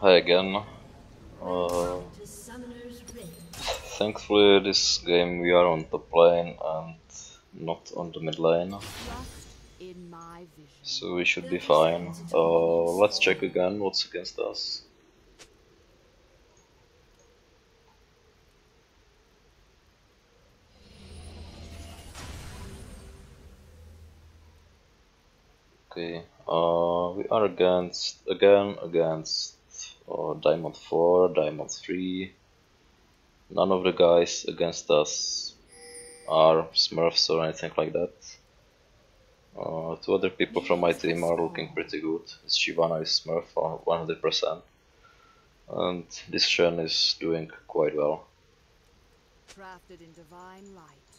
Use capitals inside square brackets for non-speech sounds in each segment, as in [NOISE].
Hi again. Uh, thankfully this game we are on top lane and not on the mid lane. So we should be fine. Uh, let's check again what's against us. Okay, uh, we are against, again against uh, Diamond 4, Diamond 3. None of the guys against us are Smurfs or anything like that. Uh, two other people from my team are looking pretty good. Shyvana is Smurf 100%. And this Shen is doing quite well. Crafted in divine light.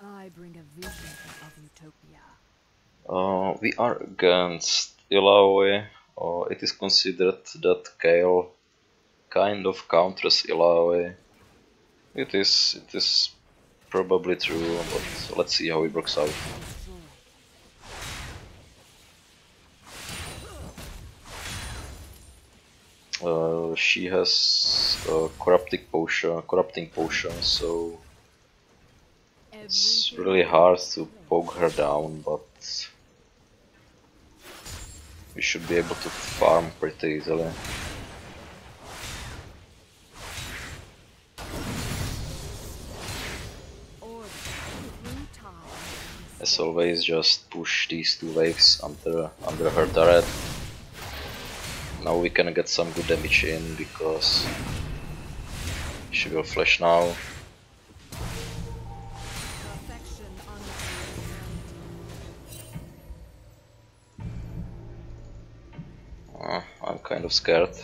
I bring a vision of utopia. Uh, we are against Illaoi. Uh, it is considered that Kayle kind of counters Illaoi. It is, it is probably true, but let's see how it works out. Uh, she has a corrupting potion, corrupting potion, so it's really hard to poke her down, but we should be able to farm pretty easily. As always, just push these two waves under under her turret. Now we can get some good damage in because she will flash now. Of scared.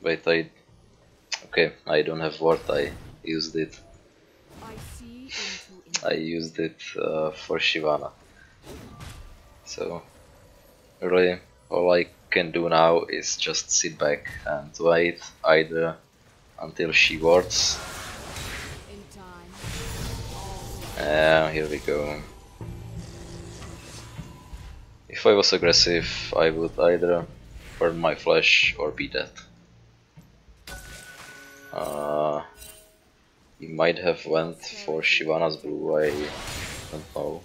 Wait, I... Okay, I don't have ward, I used it. I used it uh, for Shyvana. So, really, all I can do now is just sit back and wait either until she wards. Yeah, here we go. If I was aggressive, I would either burn my flash or be dead. Uh, he might have went for Shyvana's blue, I don't know.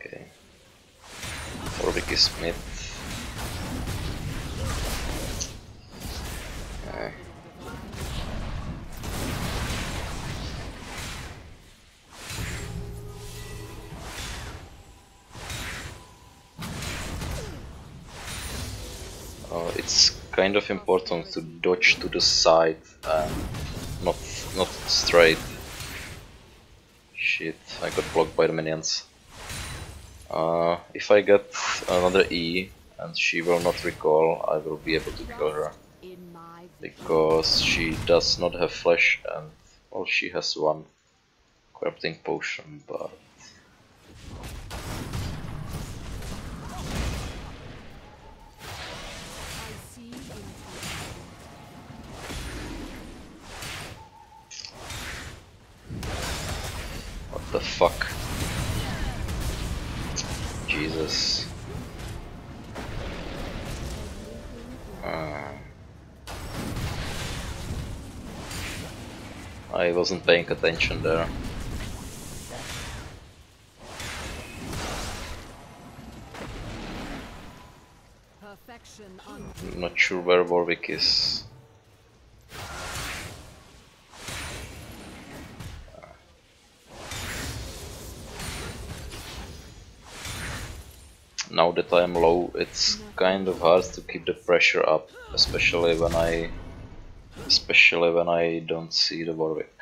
Okay. For Vicky Smith. Kind of important to dodge to the side and not not straight. Shit, I got blocked by the minions. Uh, if I get another E and she will not recall, I will be able to kill her. Because she does not have flash and well she has one corrupting potion but fuck? Jesus. Uh, I wasn't paying attention there. I'm not sure where Warwick is. Now that I'm low, it's kind of hard to keep the pressure up, especially when I especially when I don't see the Warwick.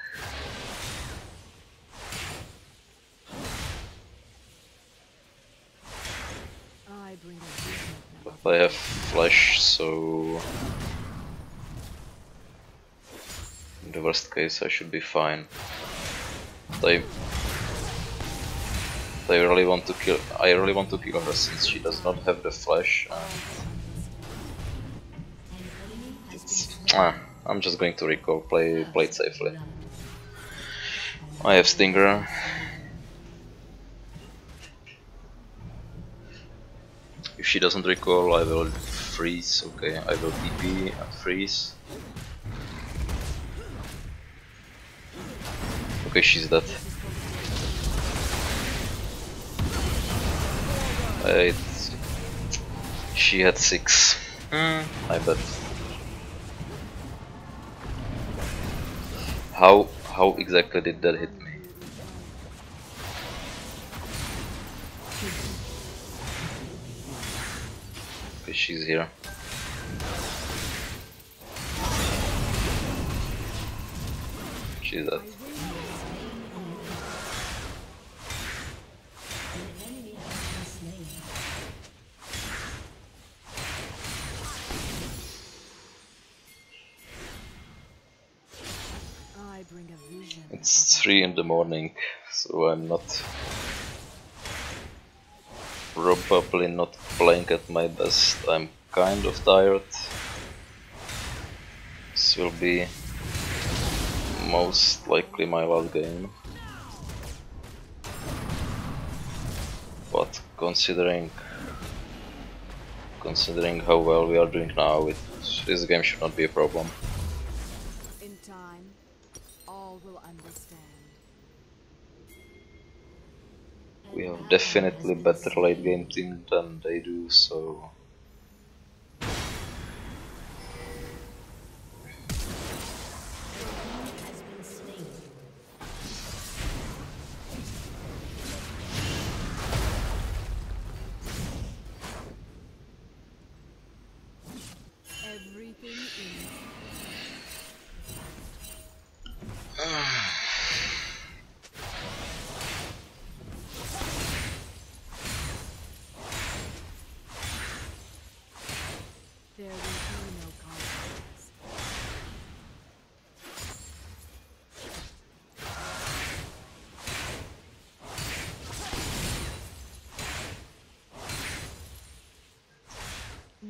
But I have flash, so in the worst case I should be fine. But I I really want to kill. I really want to kill her since she does not have the flash. Ah, I'm just going to recall, play, play it safely. I have Stinger. If she doesn't recall, I will freeze. Okay, I will DP and freeze. Okay, she's dead. Eight. She had six. Mm, I bet. How how exactly did that hit me? Okay, she's here. She's dead. It's 3 in the morning, so I'm not probably not playing at my best. I'm kind of tired. This will be most likely my last game. But considering considering how well we are doing now, it, this game should not be a problem. In time, all will understand. We have definitely better late game team than they do, so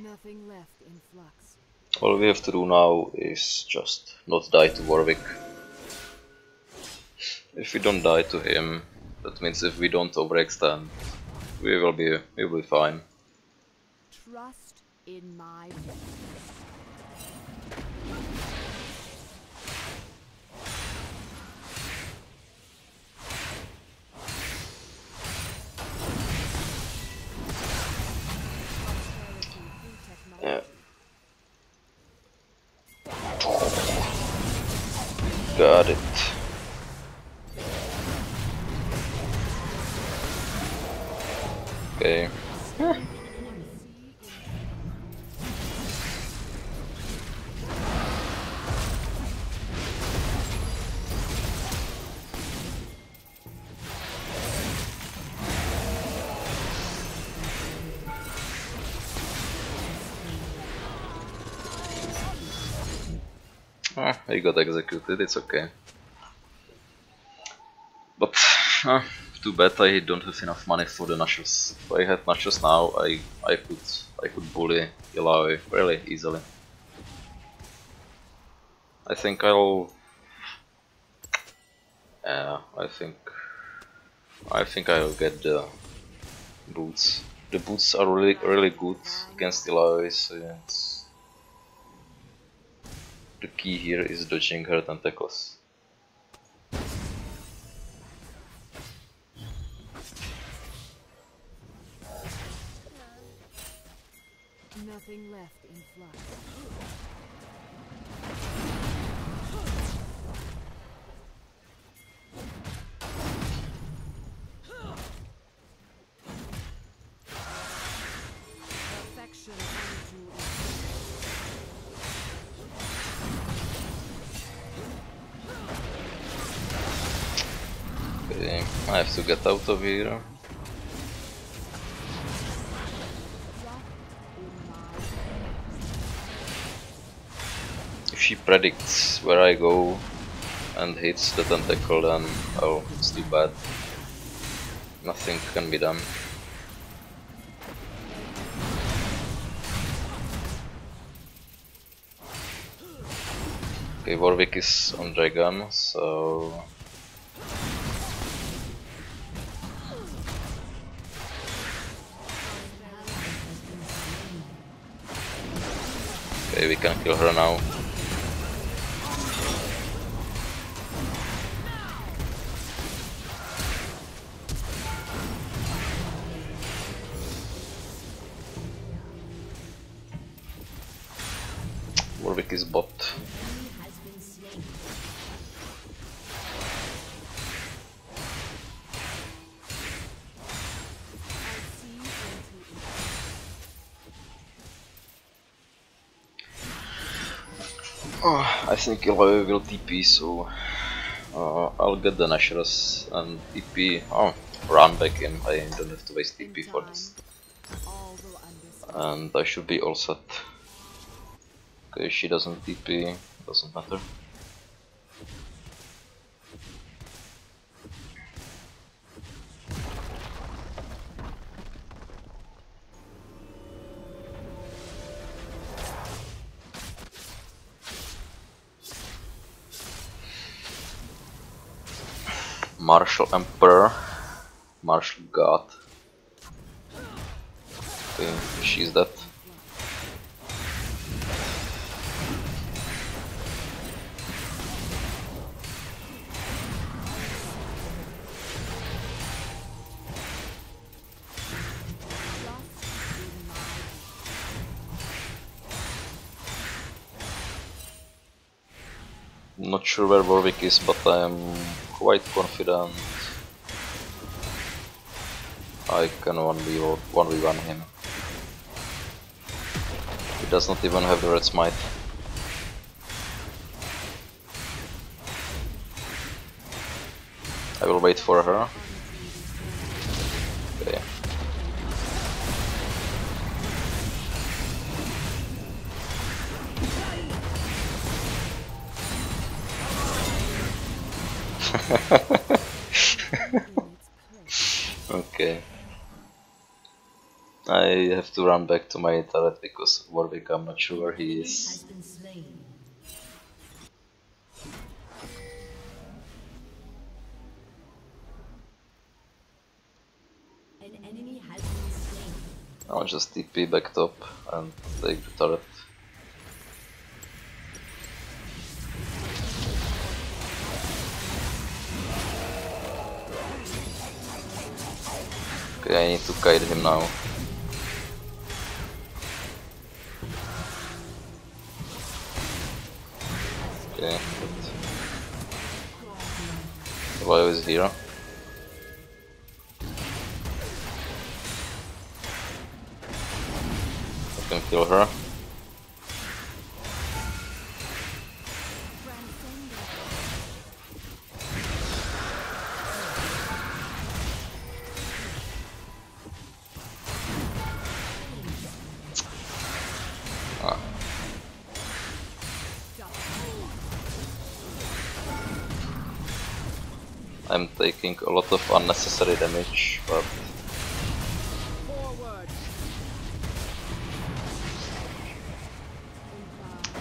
Nothing left in flux. all we have to do now is just not die to Warwick. If we don't die to him, that means if we don't overextend, we will be we will be fine. Trust in my Got it. Okay. [LAUGHS] He got executed, it's okay. But, ah, too bad I don't have enough money for the Nashor's. If I had Nashor's now, I I could I could bully Illaoi really easily. I think I'll. Yeah, I think. I think I'll get the boots. The boots are really really good against Illaoi, so yeah, the key here is dodging her tentacles. Nothing left in flux. Get out of here. If she predicts where I go and hits the tentacle, then oh, it's too bad. Nothing can be done. Okay, Warwick is on Dragon, so... Okay, we can kill her now. Warwick is bot. I think Illaoi will TP, so uh, I'll get the Nashor's and TP. Oh, run back in. I don't have to waste TP for this, and I should be all set. Okay, she doesn't TP, doesn't matter. Martial Emperor, Martial God. Okay, she's dead. Not sure where Warwick is, but I am quite confident I can 1v 1v1 him. He does not even have the red smite. I will wait for her. [LAUGHS] Okay. I have to run back to my turret because Warwick I'm not sure where he is. An enemy has been slain. I'll just TP back top and take the turret. I need to kite him now. Okay. Why is here? I can kill her. I'm taking a lot of unnecessary damage, but.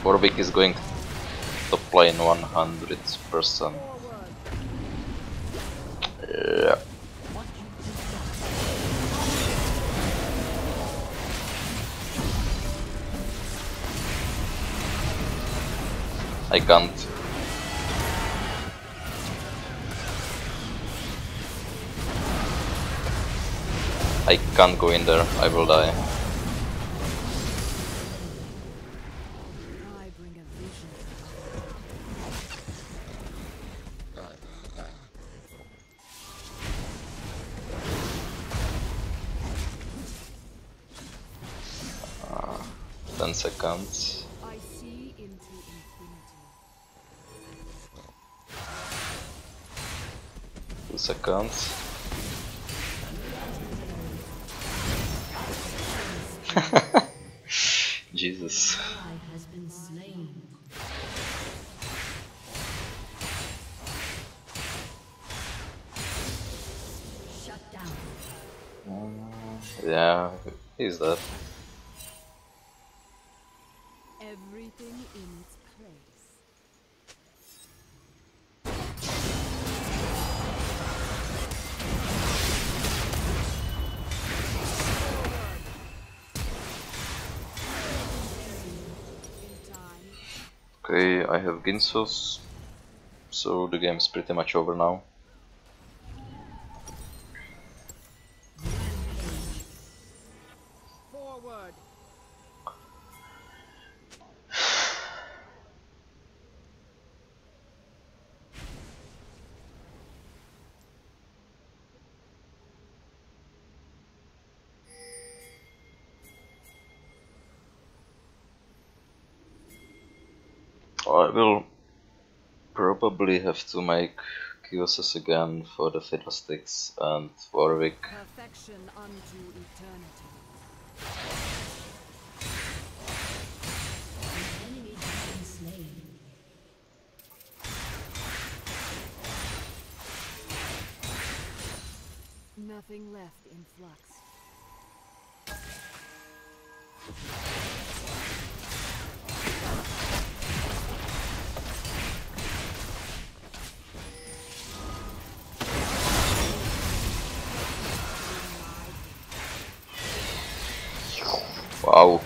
Warwick is going top lane 100%. I can't go in there, I will die. yeah, he's dead. Everything in its place. Okay, I have Guinsoo's, so the game is pretty much over now. I will probably have to make Kyosas again for the Fiddlesticks and Warwick. Nothing left in flux. Wow.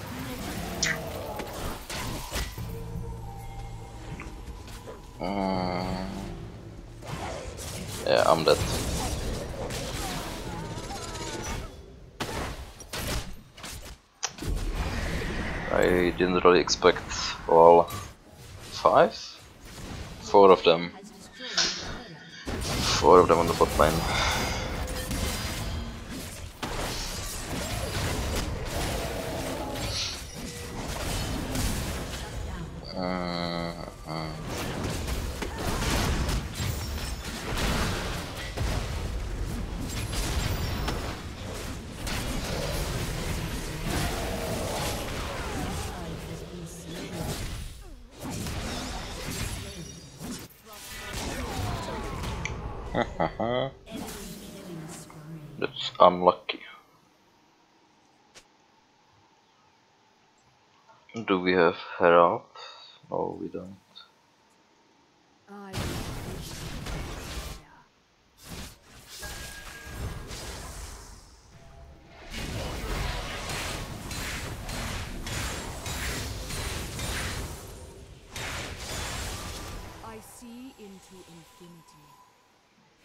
Uh, yeah, I'm dead. I didn't really expect all five? Four of them. Four of them on the bot lane. That's unlucky. Do we have Herald? No, we don't. I see into infinity.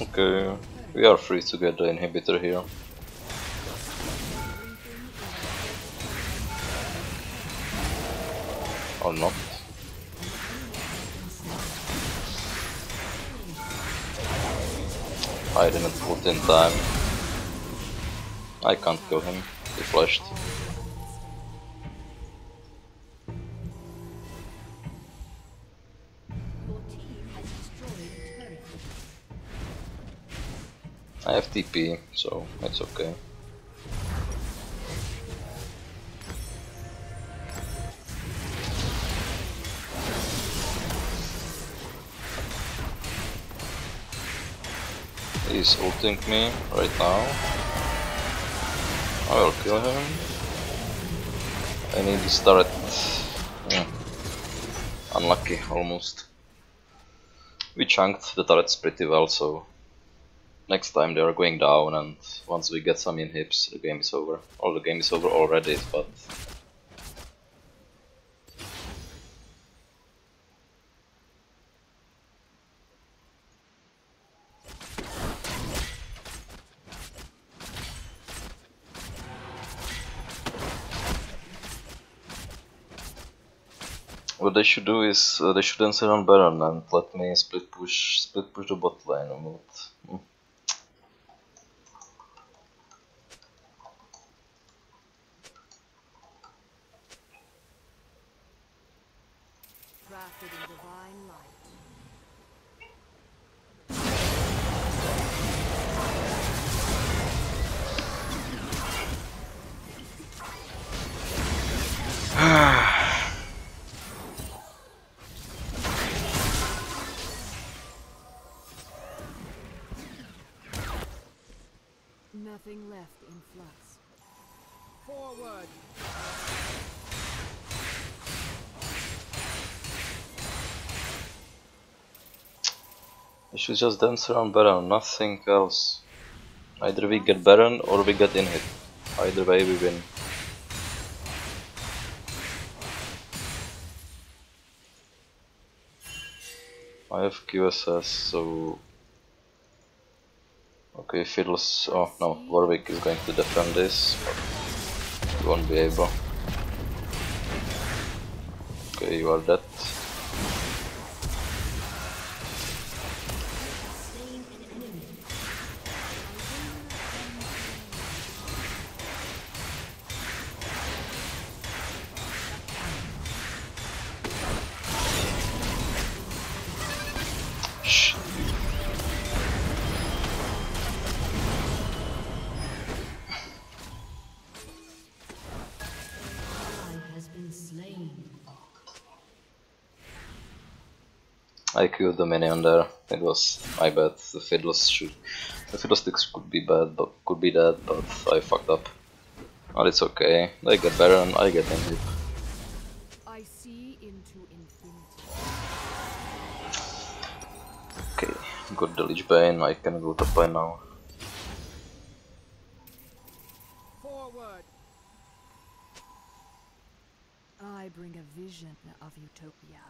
Okay, we eh, are free to get the inhibitor here. Or not. I didn't put in time. I can't kill him. He flashed. TP, so it's okay. He's ulting me right now. I will kill him. I need this turret. Hmm. Unlucky, almost. We chunked the turrets pretty well, so next time they are going down and once we get some inhibs the game is over. Or the game is over already, but what they should do is uh, they should answer on Baron and let me split push split push the bot lane but hmm. I should just dance around Baron, nothing else. Either we get Baron or we get inhib. Either way we win. I have QSS, so... Okay, Fiddles... Oh no, Warwick is going to defend this, but won't be able. Okay, you are dead. I killed the minion there. It was my bad. The fiddles should. The fiddlesticks could be bad, but could be dead, but I fucked up. But it's okay. They get Baron, I get injured. I see into infinity. Okay, got the Lich Bane, I can go top by now. Forward! I bring a vision of utopia.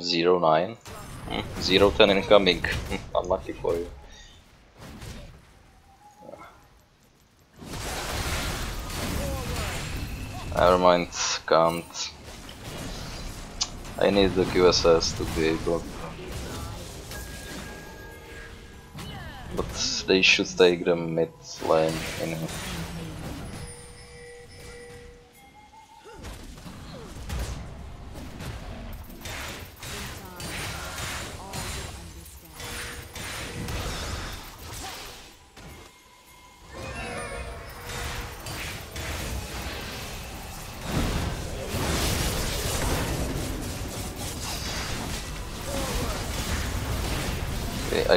Zero nine. Hmm, Zero ten incoming. [LAUGHS] Unlucky for you. Never mind, can't. I need the QSS to be able. But they should take the mid lane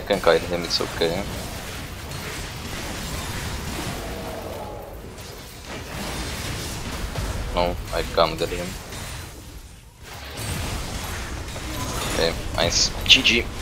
Okay, I can kite him, it's okay. No, I can't get him. Okay, nice. GG.